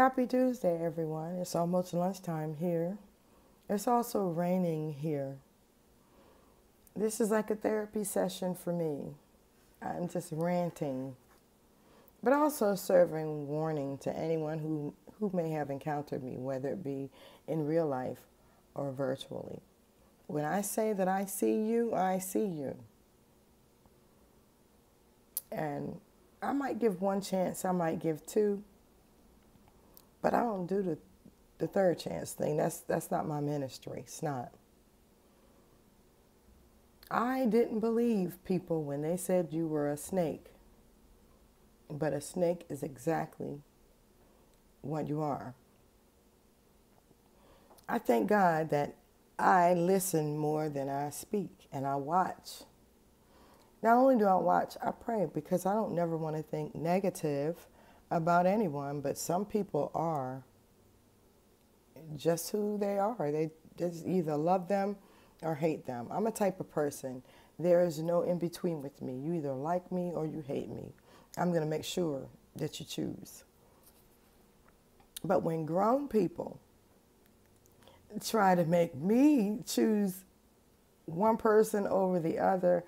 Happy Tuesday, everyone. It's almost lunchtime here. It's also raining here. This is like a therapy session for me. I'm just ranting, but also serving warning to anyone who, who may have encountered me, whether it be in real life or virtually. When I say that I see you, I see you. And I might give one chance, I might give two, but I don't do the, the third chance thing. That's, that's not my ministry. It's not. I didn't believe people when they said you were a snake, but a snake is exactly what you are. I thank God that I listen more than I speak and I watch. Not only do I watch, I pray because I don't never want to think negative about anyone, but some people are just who they are. They just either love them or hate them. I'm a type of person. There is no in between with me. You either like me or you hate me. I'm going to make sure that you choose. But when grown people try to make me choose one person over the other,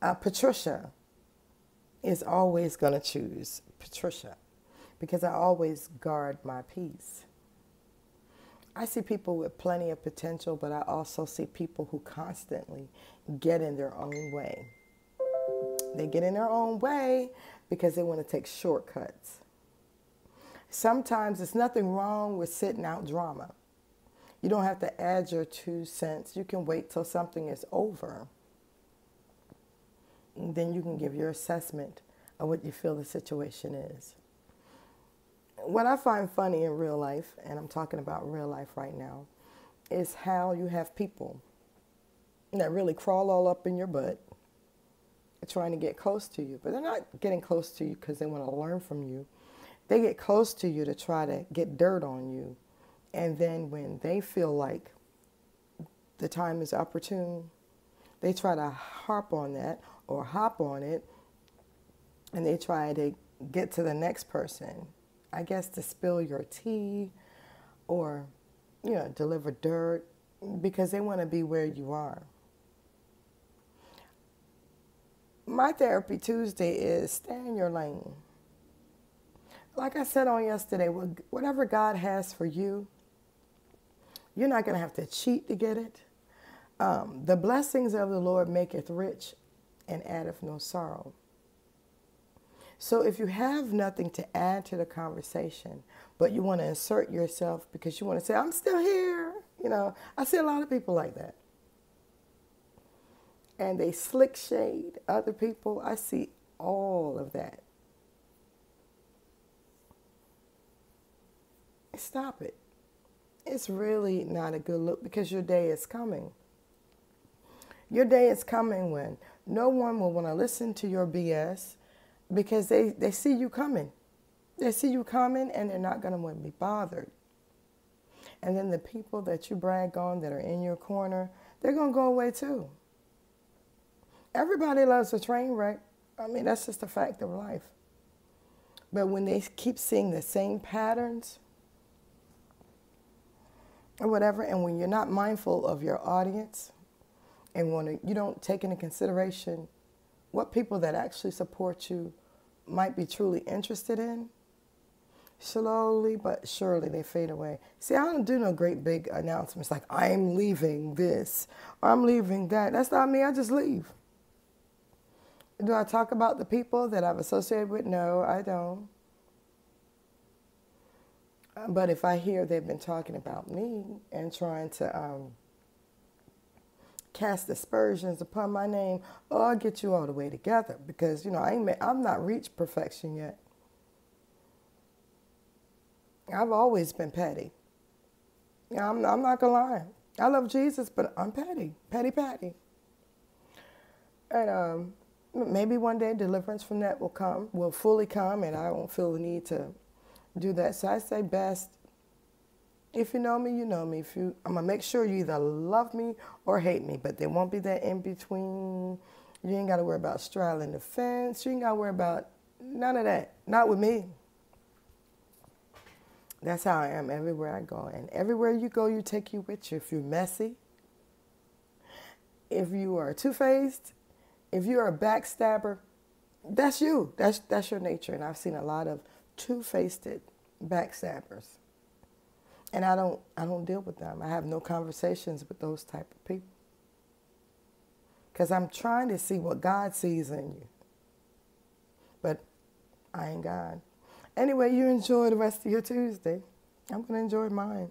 uh, Patricia is always going to choose Patricia because I always guard my peace. I see people with plenty of potential, but I also see people who constantly get in their own way. They get in their own way because they want to take shortcuts. Sometimes there's nothing wrong with sitting out drama. You don't have to add your two cents. You can wait till something is over. Then you can give your assessment of what you feel the situation is what I find funny in real life, and I'm talking about real life right now, is how you have people that really crawl all up in your butt trying to get close to you. But they're not getting close to you because they want to learn from you. They get close to you to try to get dirt on you. And then when they feel like the time is opportune, they try to harp on that or hop on it and they try to get to the next person I guess, to spill your tea or, you know, deliver dirt because they want to be where you are. My therapy Tuesday is stay in your lane. Like I said on yesterday, whatever God has for you, you're not going to have to cheat to get it. Um, the blessings of the Lord maketh rich and addeth no sorrow. So if you have nothing to add to the conversation, but you want to insert yourself because you want to say, I'm still here, you know, I see a lot of people like that. And they slick shade other people. I see all of that. Stop it. It's really not a good look because your day is coming. Your day is coming when no one will want to listen to your BS because they, they see you coming. They see you coming and they're not going to want to be bothered. And then the people that you brag on that are in your corner, they're going to go away too. Everybody loves a train wreck. I mean, that's just a fact of life. But when they keep seeing the same patterns or whatever, and when you're not mindful of your audience and when you don't take into consideration what people that actually support you might be truly interested in, slowly but surely they fade away. See, I don't do no great big announcements like I'm leaving this or I'm leaving that. That's not me. I just leave. Do I talk about the people that I've associated with? No, I don't. But if I hear they've been talking about me and trying to um, cast aspersions upon my name, or I'll get you all the way together because, you know, I ain't, I've not reached perfection yet. I've always been petty. I'm, I'm not going to lie. I love Jesus, but I'm petty, petty, petty. And um, maybe one day deliverance from that will come, will fully come, and I won't feel the need to do that. So I say best if you know me, you know me. If you, I'm gonna make sure you either love me or hate me, but there won't be that in between. You ain't gotta worry about straddling the fence. You ain't gotta worry about none of that. Not with me. That's how I am everywhere I go. And everywhere you go, you take you with you. If you're messy, if you are two faced, if you're a backstabber, that's you. That's that's your nature. And I've seen a lot of two faced backstabbers. And I don't I don't deal with them. I have no conversations with those type of people. Because I'm trying to see what God sees in you. But I ain't God. Anyway, you enjoy the rest of your Tuesday. I'm going to enjoy mine.